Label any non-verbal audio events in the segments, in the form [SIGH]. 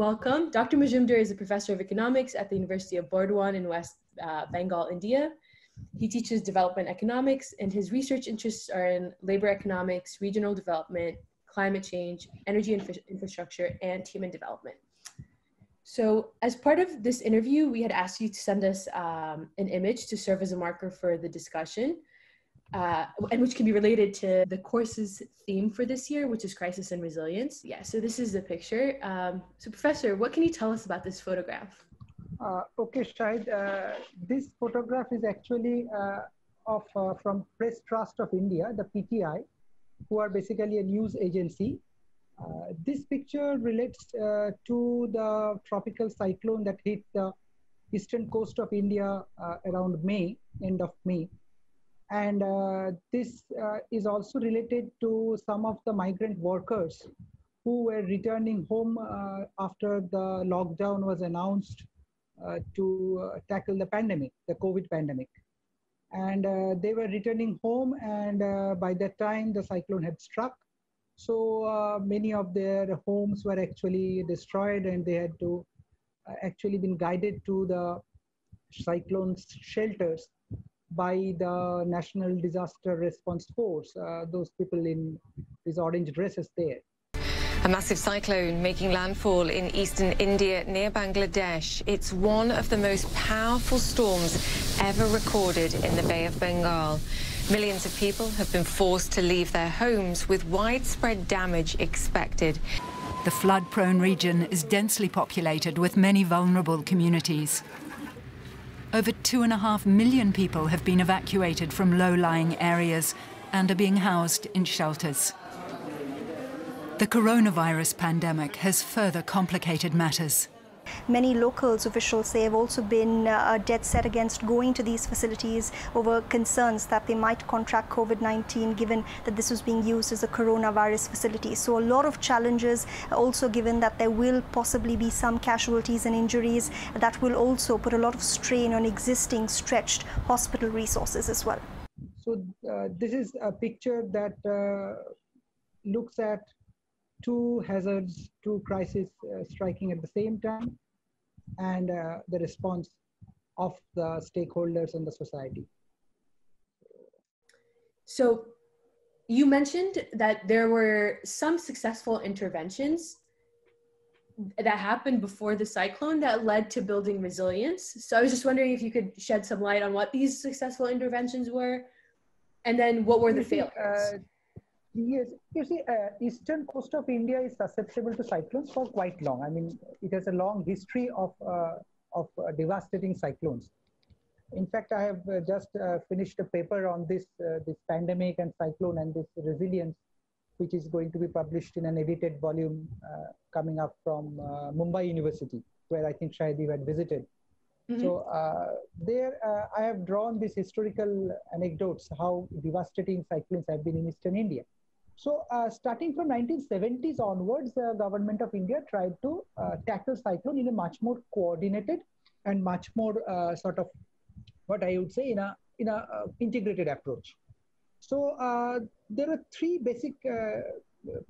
welcome. Dr. Majumder is a professor of economics at the University of Burdwan in West uh, Bengal, India. He teaches development economics, and his research interests are in labor economics, regional development, climate change, energy infra infrastructure, and human development. So as part of this interview, we had asked you to send us um, an image to serve as a marker for the discussion, uh, and which can be related to the course's theme for this year, which is crisis and resilience. Yeah, so this is the picture. Um, so professor, what can you tell us about this photograph? Uh, okay, Shahed, uh, this photograph is actually uh, of uh, from Press Trust of India, the PTI, who are basically a news agency uh, this picture relates to the tropical cyclone that hit the eastern coast of India around May, end of May. And this is also related to some of the migrant workers who were returning home uh, after the lockdown was announced uh, to uh, tackle the pandemic, the COVID pandemic. And they were returning home, and by that time, the cyclone had struck. So uh, many of their homes were actually destroyed and they had to uh, actually been guided to the cyclone shelters by the National Disaster Response Force, uh, those people in these orange dresses there. A massive cyclone making landfall in eastern India near Bangladesh. It's one of the most powerful storms ever recorded in the Bay of Bengal. Millions of people have been forced to leave their homes with widespread damage expected. The flood-prone region is densely populated with many vulnerable communities. Over two and a half million people have been evacuated from low-lying areas and are being housed in shelters. The coronavirus pandemic has further complicated matters. Many locals officials say have also been uh, dead set against going to these facilities over concerns that they might contract COVID-19 given that this was being used as a coronavirus facility. So a lot of challenges also given that there will possibly be some casualties and injuries that will also put a lot of strain on existing stretched hospital resources as well. So uh, this is a picture that uh, looks at two hazards, two crises uh, striking at the same time, and uh, the response of the stakeholders and the society. So you mentioned that there were some successful interventions that happened before the cyclone that led to building resilience. So I was just wondering if you could shed some light on what these successful interventions were, and then what were the failures. Uh, Yes, you see, uh, eastern coast of India is susceptible to cyclones for quite long. I mean, it has a long history of uh, of uh, devastating cyclones. In fact, I have uh, just uh, finished a paper on this uh, this pandemic and cyclone and this resilience, which is going to be published in an edited volume coming up from Mumbai University, where I think Shahidi had visited. Mm -hmm. So there, I have drawn these historical anecdotes how devastating cyclones have been in eastern India. So uh, starting from 1970s onwards, the government of India tried to uh, tackle cyclone in a much more coordinated and much more uh, sort of what I would say in a in a uh, integrated approach. So uh, there are three basic uh,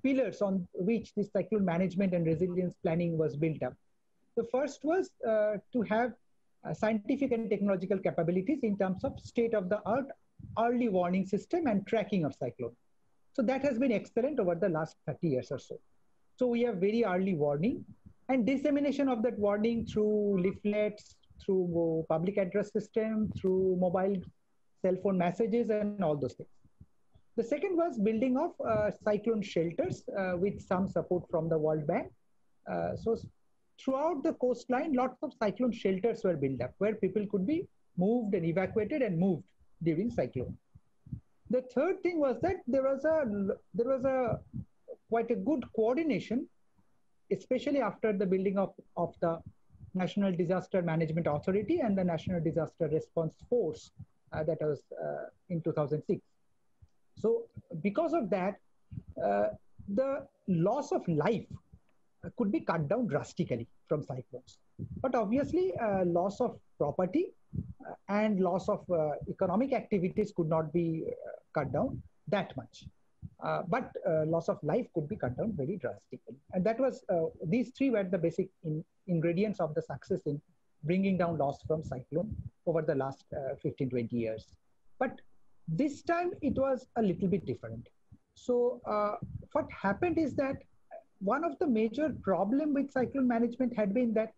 pillars on which this cyclone management and resilience planning was built up. The first was to have scientific and technological capabilities in terms of state of the art early warning system and tracking of cyclone. So that has been excellent over the last 30 years or so. So we have very early warning and dissemination of that warning through leaflets, through public address system, through mobile cell phone messages and all those things. The second was building of uh, cyclone shelters uh, with some support from the World Bank. Uh, so throughout the coastline, lots of cyclone shelters were built up where people could be moved and evacuated and moved during cyclone. The third thing was that there was a there was a quite a good coordination, especially after the building of, of the National Disaster Management Authority and the National Disaster Response Force uh, that was uh, in 2006. So because of that, uh, the loss of life could be cut down drastically from cyclones. But obviously, uh, loss of property uh, and loss of uh, economic activities could not be cut down that much. uh, but uh, loss of life could be cut down very drastically. And that was, uh, these three were the basic in, ingredients of the success in bringing down loss from cyclone over the last uh, 15, 20 years. But this time it was a little bit different. So uh, what happened is that one of the major problem with cyclone management had been that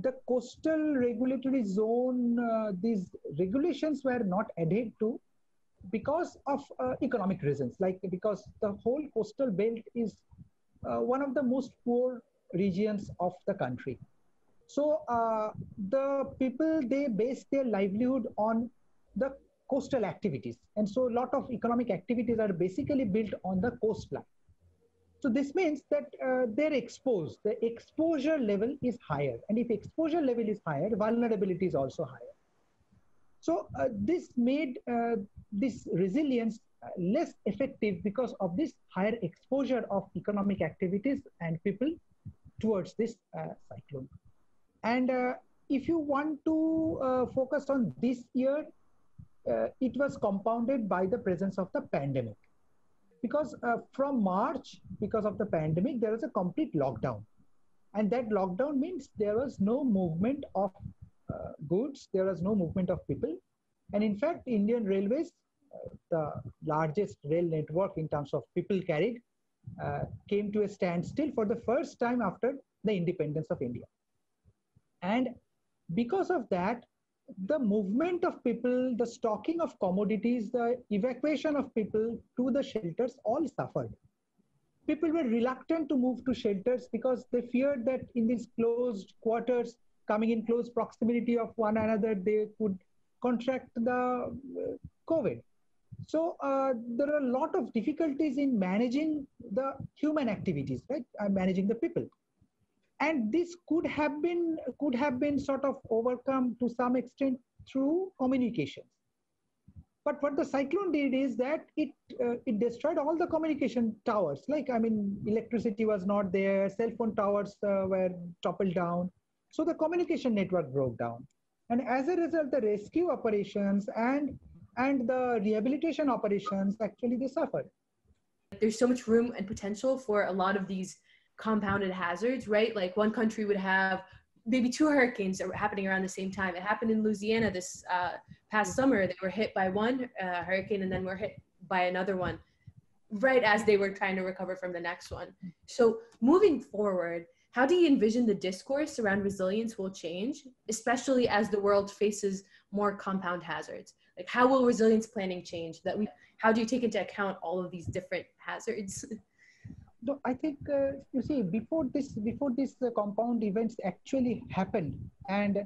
the coastal regulatory zone, uh, these regulations were not adhered to because of uh, economic reasons, like because the whole coastal belt is uh, one of the most poor regions of the country. So uh, the people, they base their livelihood on the coastal activities. And so a lot of economic activities are basically built on the coastline. So this means that uh, they're exposed, the exposure level is higher. And if exposure level is higher, vulnerability is also higher. So uh, this made uh, this resilience uh, less effective because of this higher exposure of economic activities and people towards this uh, cyclone. And uh, if you want to uh, focus on this year, it was compounded by the presence of the pandemic. Because from March, because of the pandemic, there was a complete lockdown. And that lockdown means there was no movement of uh, goods, there was no movement of people. And in fact, Indian Railways, uh, the largest rail network in terms of people carried, uh, came to a standstill for the first time after the independence of India. And because of that, the movement of people, the stocking of commodities, the evacuation of people to the shelters all suffered. People were reluctant to move to shelters because they feared that in these closed quarters, coming in close proximity of one another, they could contract the uh, COVID. So uh, there are a lot of difficulties in managing the human activities, right? Uh, managing the people, and this could have been could have been sort of overcome to some extent through communications. But what the cyclone did is that it uh, it destroyed all the communication towers. Like I mean, electricity was not there, cell phone towers uh, were toppled down, so the communication network broke down. And as a result, the rescue operations and and the rehabilitation operations actually they suffered. There's so much room and potential for a lot of these compounded hazards, right? Like one country would have maybe two hurricanes happening around the same time. It happened in Louisiana this uh, past summer. They were hit by one uh, hurricane and then were hit by another one right as they were trying to recover from the next one. So moving forward, how do you envision the discourse around resilience will change, especially as the world faces more compound hazards? Like, how will resilience planning change? That we, how do you take into account all of these different hazards? [LAUGHS] No, I think uh, you see before this before this uh, compound events actually happened, and uh,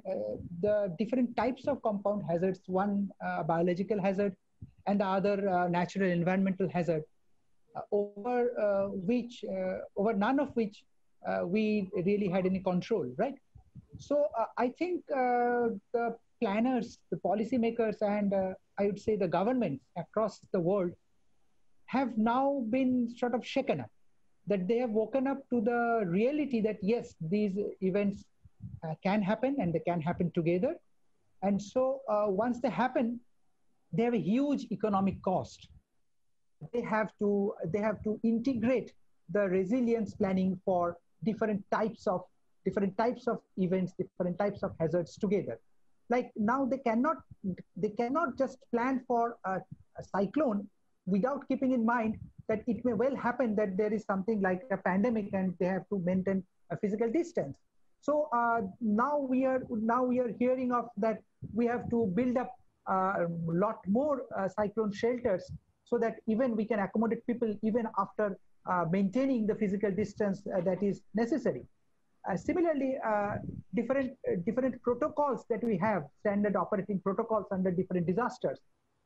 the different types of compound hazards, one uh, biological hazard, and the other uh, natural environmental hazard, uh, over which over none of which we really had any control, right? So uh, I think uh, the planners, the policymakers, and I would say the governments across the world have now been sort of shaken up that they have woken up to the reality that yes, these events uh, can happen and they can happen together. And so uh, once they happen, they have a huge economic cost. They have to they have to integrate the resilience planning for different types of different types of events, different types of hazards together. Like now they cannot they cannot just plan for a, a cyclone without keeping in mind that it may well happen that there is something like a pandemic and they have to maintain a physical distance. So uh, now we are now we are hearing of that we have to build up a lot more uh, cyclone shelters so that even we can accommodate people even after uh, maintaining the physical distance uh, that is necessary. Uh, similarly, uh, different uh, different protocols that we have, standard operating protocols under different disasters,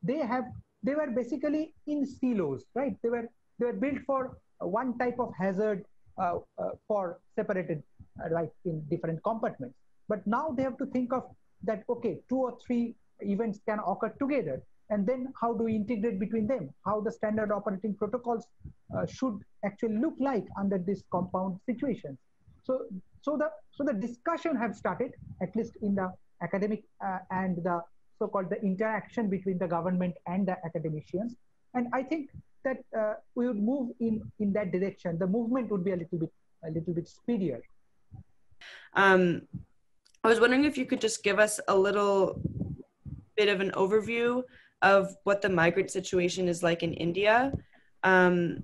they have they were basically in silos, right? They were they were built for one type of hazard for separated, like in different compartments. But now they have to think of that. Okay, two or three events can occur together and then how do we integrate between them how the standard operating protocols uh, should actually look like under this compound situations so so the so the discussion have started at least in the academic uh, and the so-called the interaction between the government and the academicians and i think that uh, we would move in in that direction. The movement would be a little bit a little bit speedier. Um, I was wondering if you could just give us a little bit of an overview of what the migrant situation is like in India um,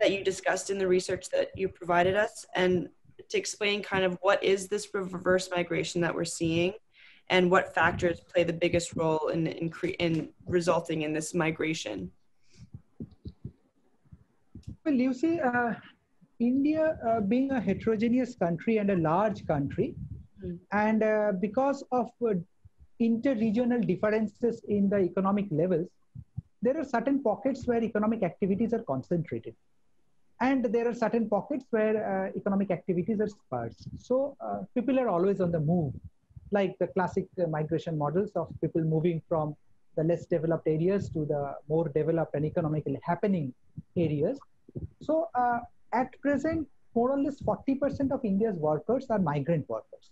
that you discussed in the research that you provided us, and to explain kind of what is this reverse migration that we're seeing and what factors play the biggest role in, in, in resulting in this migration? Well, you see, uh, India uh, being a heterogeneous country and a large country, mm. and uh, because of uh, inter-regional differences in the economic levels, there are certain pockets where economic activities are concentrated. And there are certain pockets where uh, economic activities are sparse. So uh, people are always on the move like the classic uh, migration models of people moving from the less developed areas to the more developed and economically happening areas. So uh, at present, more or less 40% of India's workers are migrant workers.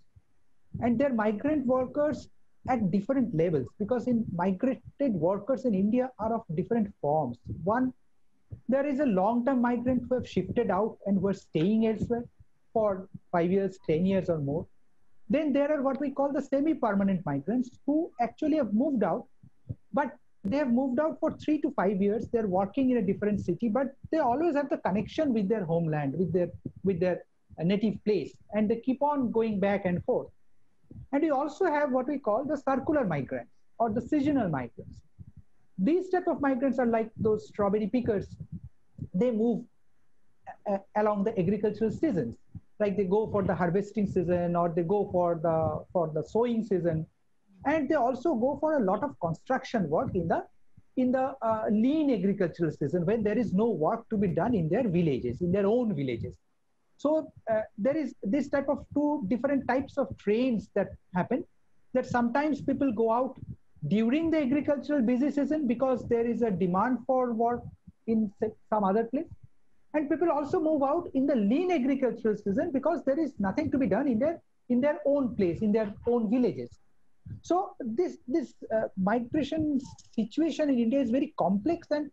And they're migrant workers at different levels because in migrated workers in India are of different forms. One, there is a long-term migrant who have shifted out and were staying elsewhere for five years, 10 years or more. Then there are what we call the semi-permanent migrants who actually have moved out, but they have moved out for three to five years. They're working in a different city, but they always have the connection with their homeland, with their with their native place, and they keep on going back and forth. And we also have what we call the circular migrants or the seasonal migrants. These type of migrants are like those strawberry pickers. They move uh, along the agricultural seasons like they go for the harvesting season or they go for the for the sowing season and they also go for a lot of construction work in the in the uh, lean agricultural season when there is no work to be done in their villages in their own villages so uh, there is this type of two different types of trains that happen that sometimes people go out during the agricultural busy season because there is a demand for work in some other place. And people also move out in the lean agricultural season because there is nothing to be done in their in their own place in their own villages. So this this uh, migration situation in india is very complex and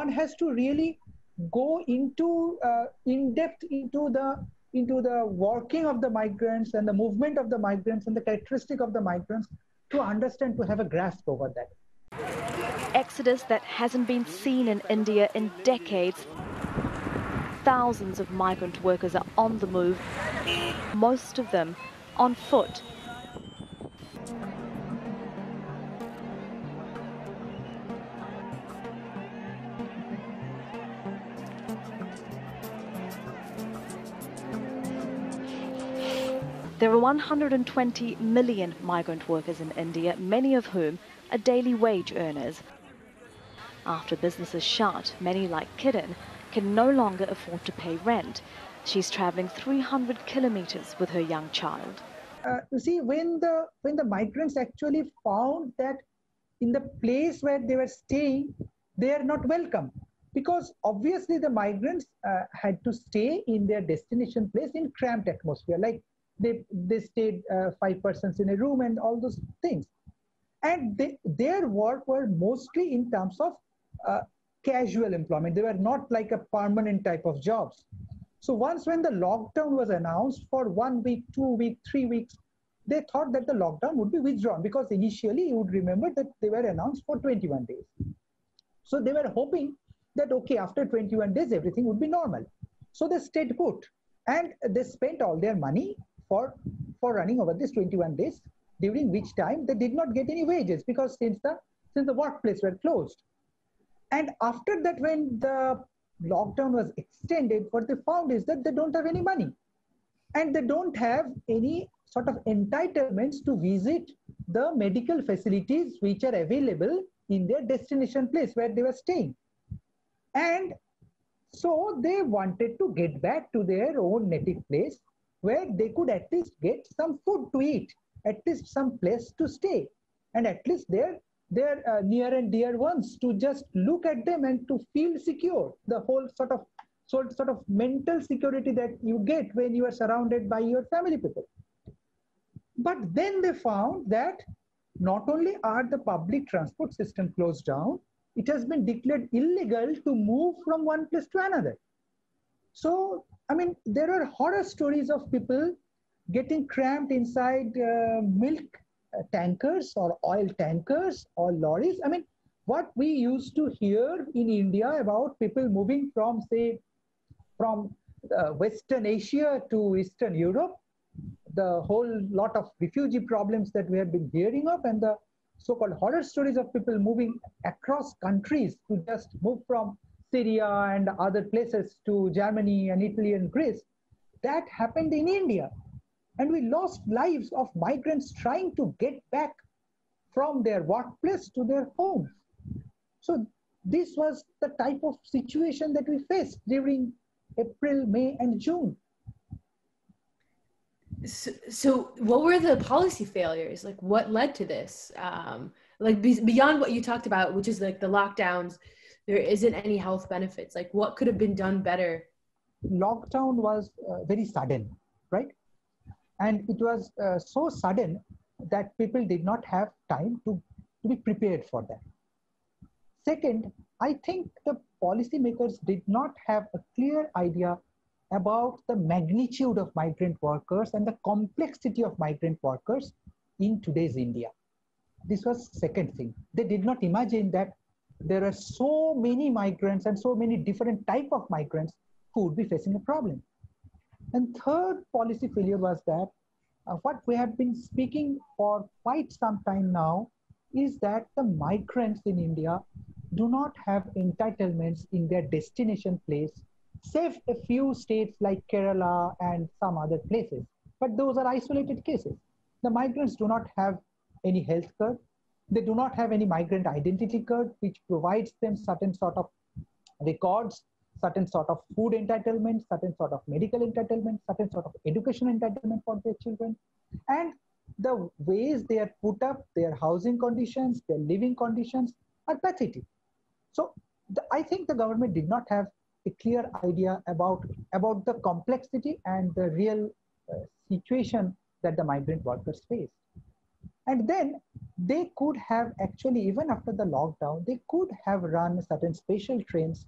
one has to really go into uh, in depth into the into the working of the migrants and the movement of the migrants and the characteristic of the migrants to understand to have a grasp over that. Exodus that hasn't been seen in india in decades. Thousands of migrant workers are on the move, most of them on foot. There are 120 million migrant workers in India, many of whom are daily wage earners. After businesses shut, many like Kiran can no longer afford to pay rent. She's traveling 300 kilometers with her young child. Uh, you see, when the when the migrants actually found that in the place where they were staying, they are not welcome because obviously the migrants uh, had to stay in their destination place in cramped atmosphere, like they they stayed uh, five persons in a room and all those things, and they, their work were mostly in terms of uh, casual employment. They were not like a permanent type of jobs. So once when the lockdown was announced for one week, two weeks, three weeks, they thought that the lockdown would be withdrawn because initially you would remember that they were announced for 21 days. So they were hoping that, okay, after 21 days, everything would be normal. So they stayed put and they spent all their money for, for running over these 21 days, during which time they did not get any wages because since the, since the workplace were closed. And after that, when the lockdown was extended, what they found is that they don't have any money and they don't have any sort of entitlements to visit the medical facilities which are available in their destination place where they were staying. And so they wanted to get back to their own native place where they could at least get some food to eat, at least some place to stay, and at least their their uh, near and dear ones to just look at them and to feel secure the whole sort of sort, sort of mental security that you get when you are surrounded by your family people but then they found that not only are the public transport system closed down it has been declared illegal to move from one place to another. So, I mean, there are horror stories of people getting cramped inside uh, milk tankers or oil tankers or lorries. I mean, what we used to hear in India about people moving from, say, from uh, Western Asia to Eastern Europe, the whole lot of refugee problems that we have been hearing of, and the so-called horror stories of people moving across countries to just move from Syria and other places to Germany and Italy and Greece. That happened in India. And we lost lives of migrants trying to get back from their workplace to their homes. So this was the type of situation that we faced during April, May, and June. So, so what were the policy failures? Like, what led to this? Um, like be- beyond what you talked about, which is like the lockdowns, there isn't any health benefits. Like, what could have been done better? Lockdown was uh, very sudden, right? And it was uh, so sudden that people did not have time to, to be prepared for that. Second, I think the policymakers did not have a clear idea about the magnitude of migrant workers and the complexity of migrant workers in today's India. This was second thing. They did not imagine that there are so many migrants and so many different type of migrants who would be facing a problem. And third policy failure was that uh, what we have been speaking for quite some time now is that the migrants in India do not have entitlements in their destination place, save a few states like Kerala and some other places. But those are isolated cases. The migrants do not have any health card. They do not have any migrant identity card, which provides them certain sort of records, certain sort of food entitlement, certain sort of medical entitlement, certain sort of education entitlement for their children. And the ways they are put up, their housing conditions, their living conditions are pathetic. So the, I think the government did not have a clear idea about, about the complexity and the real uh, situation that the migrant workers face. And then they could have actually, even after the lockdown, they could have run certain special trains,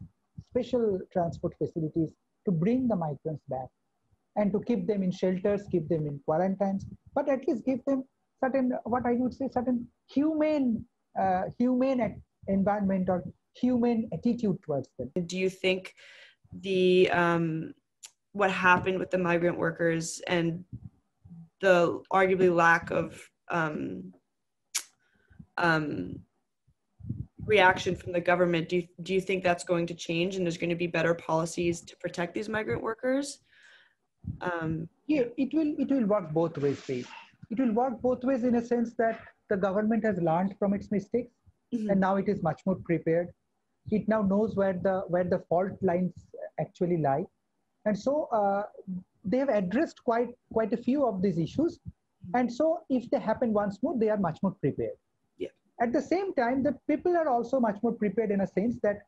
special transport facilities to bring the migrants back and to keep them in shelters, keep them in quarantines, but at least give them certain, what I would say, certain humane, uh, humane environment or human attitude towards them. Do you think the um, what happened with the migrant workers and the arguably lack of um, um, reaction from the government do you, do you think that's going to change and there's going to be better policies to protect these migrant workers um, yeah it will it will work both ways Faith. it will work both ways in a sense that the government has learned from its mistakes mm-hmm. and now it is much more prepared it now knows where the where the fault lines actually lie and so uh, they have addressed quite quite a few of these issues and so if they happen once more they are much more prepared. Yeah. at the same time the people are also much more prepared in a sense that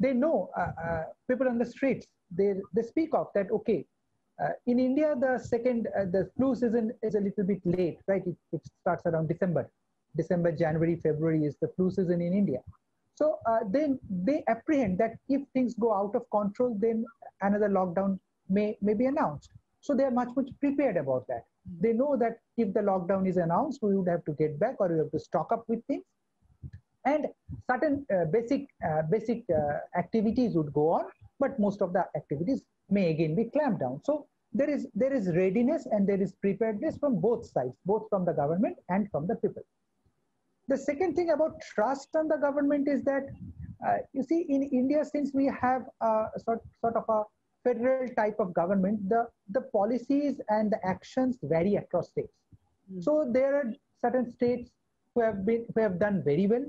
they know uh, uh, people on the streets they they speak of that okay uh, in india the second uh, the flu season is a little bit late right? It, it starts around december. December january february is the flu season in india. So uh, then they apprehend that if things go out of control, then another lockdown may, may be announced. So they are much, much prepared about that. They know that if the lockdown is announced, we would have to get back or we have to stock up with things. And certain uh, basic, uh, basic uh, activities would go on, but most of the activities may again be clamped down. So there is, there is readiness and there is preparedness from both sides, both from the government and from the people. The second thing about trust on the government is that, uh, you see, in India, since we have a sort, sort of a federal type of government, the, the policies and the actions vary across states. Mm. So there are certain states who have been who have done very well.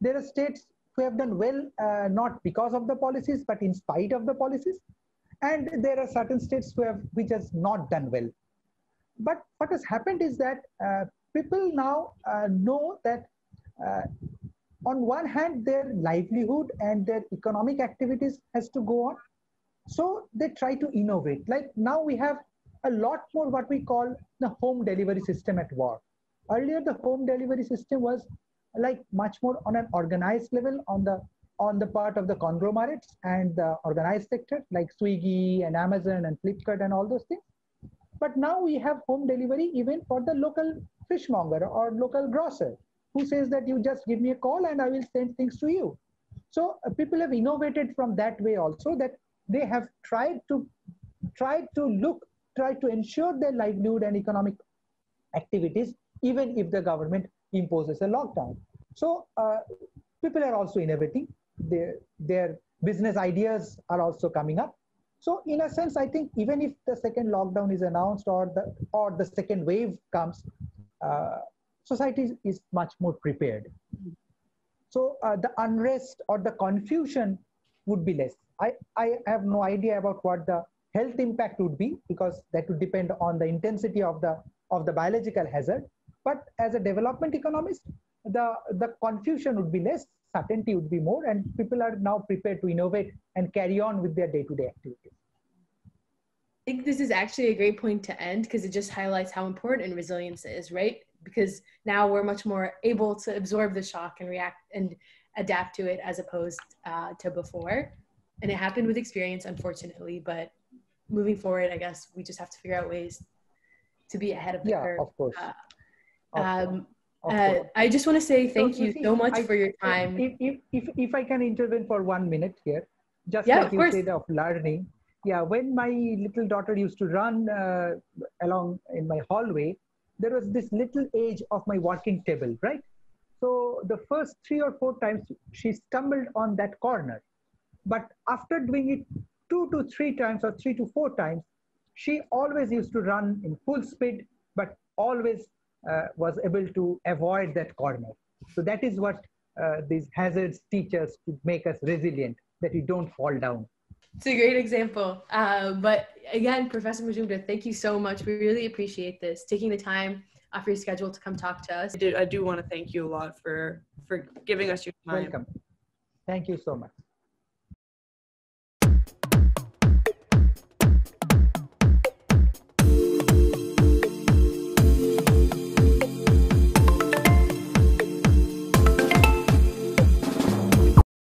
There are states who have done well uh, not because of the policies, but in spite of the policies. And there are certain states who have which has not done well. But what has happened is that uh, people now uh, know that uh, on one hand, their livelihood and their economic activities has to go on. So they try to innovate. Like now we have a lot more what we call the home delivery system at work. Earlier, the home delivery system was like much more on an organized level on the on the part of the conglomerates and the organized sector like Swiggy and Amazon and Flipkart and all those things. But now we have home delivery even for the local fishmonger or local grocer who says that you just give me a call and I will send things to you. So uh, people have innovated from that way also that they have tried to tried to look, try to ensure their livelihood and economic activities, even if the government imposes a lockdown. So uh, people are also innovating. Their, their business ideas are also coming up. So in a sense, I think even if the second lockdown is announced or the or the second wave comes, uh, society is much more prepared. So uh, the unrest or the confusion would be less. I, I have no idea about what the health impact would be because that would depend on the intensity of the of the biological hazard. But as a development economist, the, the confusion would be less, certainty would be more, and people are now prepared to innovate and carry on with their day-to-day activities. I think this is actually a great point to end because it just highlights how important resilience is, right? Because now we're much more able to absorb the shock and react and adapt to it as opposed uh, to before. And it happened with experience, unfortunately, but moving forward, I guess we just have to figure out ways to be ahead of the yeah, curve. of course. Uh, of um, course. Of uh, course. I just want to say thank So, you see, so much I- for your time. If, if, if, if I can intervene for one minute here, just Yeah, like of you course. said of learning. Yeah, when my little daughter used to run uh, along in my hallway, there was this little edge of my working table, right? So the first three or four times she stumbled on that corner. But after doing it two to three times or three to four times, she always used to run in full speed, but always uh, was able to avoid that corner. So that is what uh, these hazards teach us to make us resilient, that we don't fall down. It's a great example. Uh, but again, Professor Majumder, thank you so much. We really appreciate this, taking the time off your schedule to come talk to us. I, did, I do want to thank you a lot for for giving us your time. Welcome. Thank you so much.